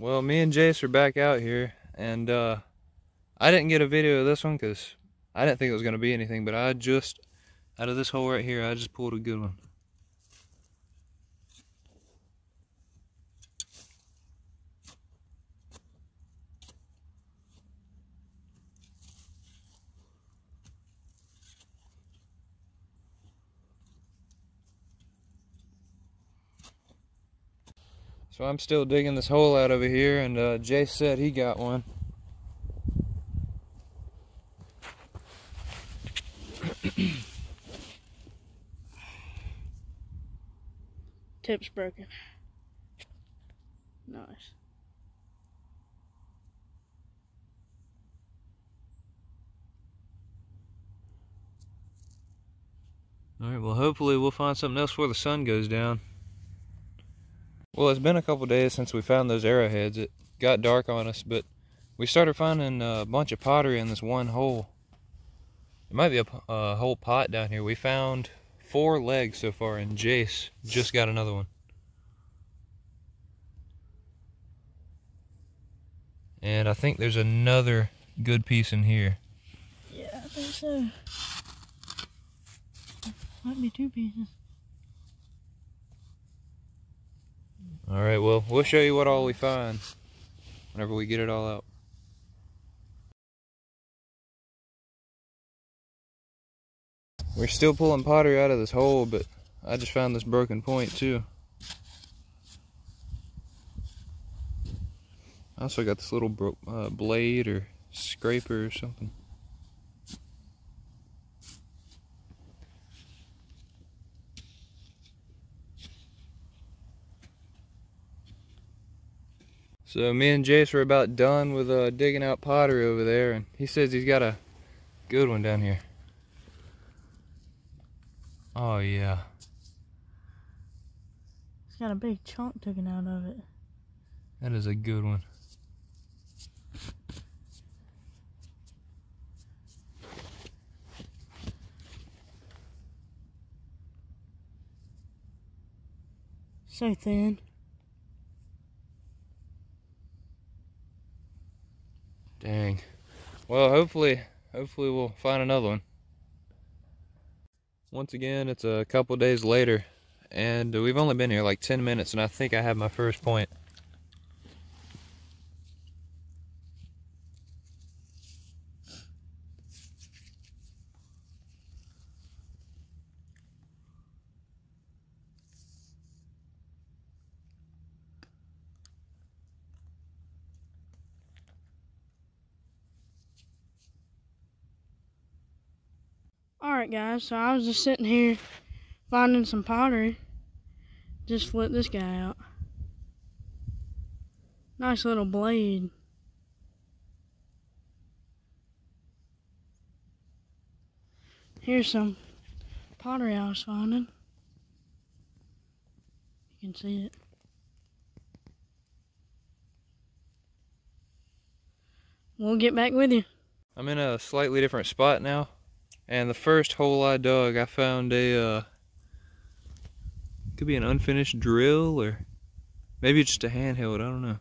Well, me and Jace are back out here, and uh, I didn't get a video of this one because I didn't think it was going to be anything, but I just, out of this hole right here, I just pulled a good one. So I'm still digging this hole out over here, and uh, Jace said he got one. Tip's broken. Nice. Alright, well hopefully we'll find something else before the sun goes down. Well, it's been a couple days since we found those arrowheads. It got dark on us, but we started finding a bunch of pottery in this one hole. It might be a, a whole pot down here. We found four legs so far, and Jace just got another one. And I think there's another good piece in here. Yeah, I think so. Might be two pieces. All right, well, we'll show you what all we find whenever we get it all out. We're still pulling pottery out of this hole, but I just found this broken point too. I also got this little uh, blade or scraper or something. So me and Jace are about done with uh, digging out pottery over there, and he says he's got a good one down here. Oh yeah. It's got a big chunk taken out of it. That is a good one. So thin. Well, hopefully, hopefully we'll find another one. Once again, it's a couple days later, and we've only been here like 10 minutes, and I think I have my first point. Alright guys, so I was just sitting here finding some pottery. Just flip this guy out. Nice little blade. Here's some pottery I was finding. You can see it. We'll get back with you. I'm in a slightly different spot now. And the first hole I dug, I found a, uh, could be an unfinished drill or maybe it's just a handheld, I don't know.